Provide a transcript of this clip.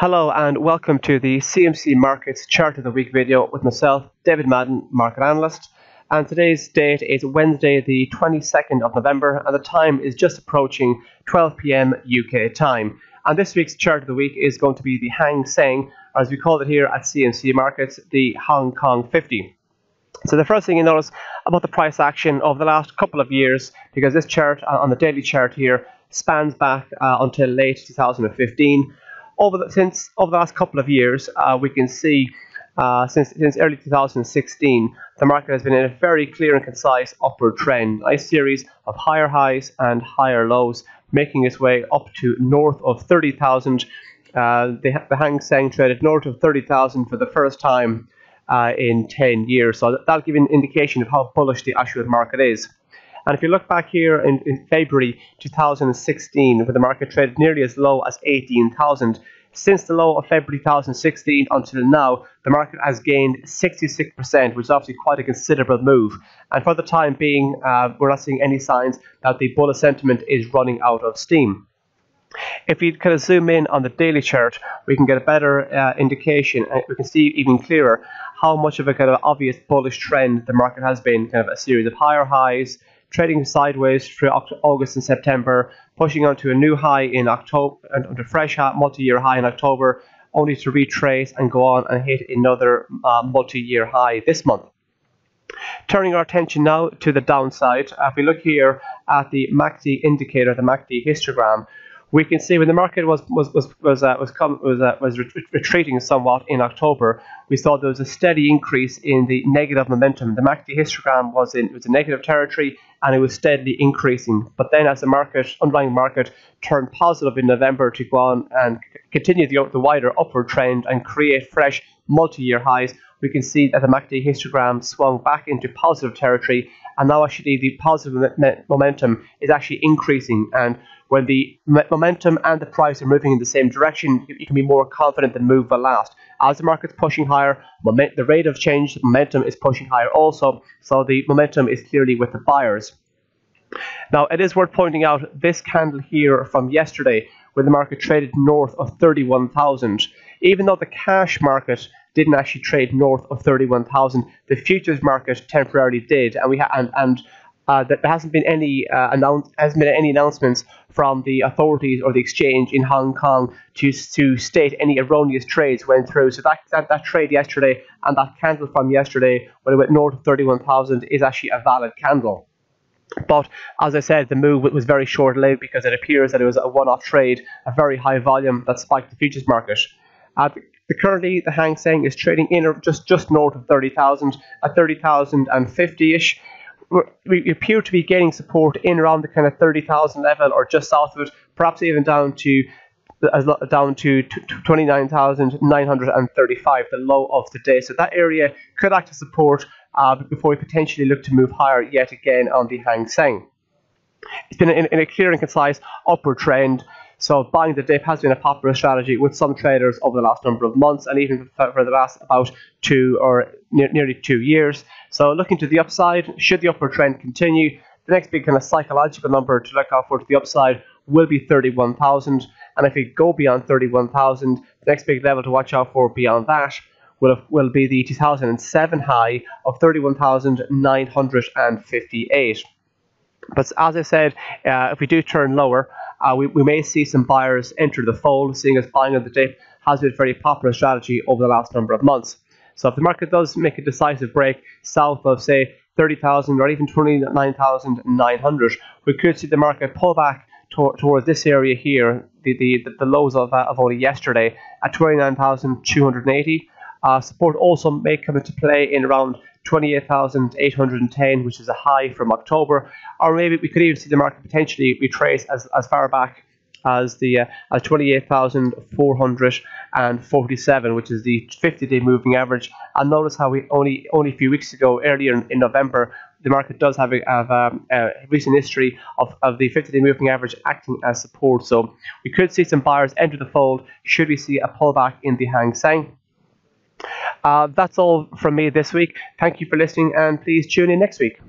Hello and welcome to the CMC Markets Chart of the Week video with myself, David Madden, Market Analyst. And today's date is Wednesday, the 22nd of November, and the time is just approaching 12 pm UK time. And this week's chart of the week is going to be the Hang Seng, as we call it here at CMC Markets, the Hong Kong 50. So the first thing you notice about the price action over the last couple of years, because this chart uh, on the daily chart here spans back uh, until late 2015 over the, since over the last couple of years, uh, we can see uh, since since early 2016, the market has been in a very clear and concise upward trend, a series of higher highs and higher lows, making its way up to north of 30,000. Uh, the, the Hang Seng traded north of 30,000 for the first time uh, in 10 years. So that'll give an indication of how bullish the actual market is. And if you look back here in, in February 2016, where the market traded nearly as low as 18,000, since the low of February 2016 until now, the market has gained 66%, which is obviously quite a considerable move. And for the time being, uh, we're not seeing any signs that the bullish sentiment is running out of steam. If we kind of zoom in on the daily chart, we can get a better uh, indication, and we can see even clearer how much of a kind of obvious bullish trend the market has been, kind of a series of higher highs, trading sideways through August and September, pushing onto a new high in October, and a fresh multi-year high in October, only to retrace and go on and hit another uh, multi-year high this month. Turning our attention now to the downside, if we look here at the MACD indicator, the MACD histogram, we can see when the market was was was was uh, was, come, was, uh, was retreating somewhat in October, we saw there was a steady increase in the negative momentum. The MACD histogram was in was a negative territory and it was steadily increasing. But then, as the market underlying market turned positive in November to go on and continue the, the wider upward trend and create fresh multi-year highs, we can see that the MACD histogram swung back into positive territory, and now actually the positive momentum is actually increasing and when the momentum and the price are moving in the same direction, you can be more confident the move will last. As the market's pushing higher, the rate of change, the momentum is pushing higher also, so the momentum is clearly with the buyers. Now, it is worth pointing out this candle here from yesterday, where the market traded north of 31,000. Even though the cash market didn't actually trade north of 31,000, the futures market temporarily did, and we ha- and and uh, there hasn't been any uh, announce hasn't been any announcements from the authorities or the exchange in Hong Kong to to state any erroneous trades went through. So that that, that trade yesterday and that candle from yesterday when it went north of 31,000 is actually a valid candle. But as I said, the move was very short lived because it appears that it was a one off trade, a very high volume that spiked the futures market. Uh, currently, the Hang Seng is trading in just just north of 30,000 at 30,050 ish we appear to be gaining support in around the kind of 30,000 level or just south of it, perhaps even down to down to 29,935, the low of the day. So that area could act as support uh, before we potentially look to move higher yet again on the Hang Seng. It's been in, in a clear and concise upward trend. So buying the dip has been a popular strategy with some traders over the last number of months and even for the last about two or ne nearly two years. So looking to the upside, should the upward trend continue, the next big kind of psychological number to look out for to the upside will be 31,000. And if we go beyond 31,000, the next big level to watch out for beyond that will, have, will be the 2007 high of 31,958. But as I said, uh, if we do turn lower, uh, we, we may see some buyers enter the fold, seeing as buying on the dip has been a very popular strategy over the last number of months. So if the market does make a decisive break south of, say, 30,000 or even 29,900, we could see the market pull back to towards this area here, the, the, the lows of, uh, of only yesterday at 29,280. Uh, support also may come into play in around 28,810, which is a high from October, or maybe we could even see the market potentially retrace as, as far back as the uh, 28,447, which is the 50-day moving average. And notice how we only only a few weeks ago, earlier in, in November, the market does have a, have, um, a recent history of, of the 50-day moving average acting as support. So we could see some buyers enter the fold should we see a pullback in the Hang Seng. Uh, that's all from me this week. Thank you for listening, and please tune in next week.